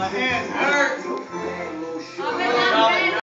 my hand hurt.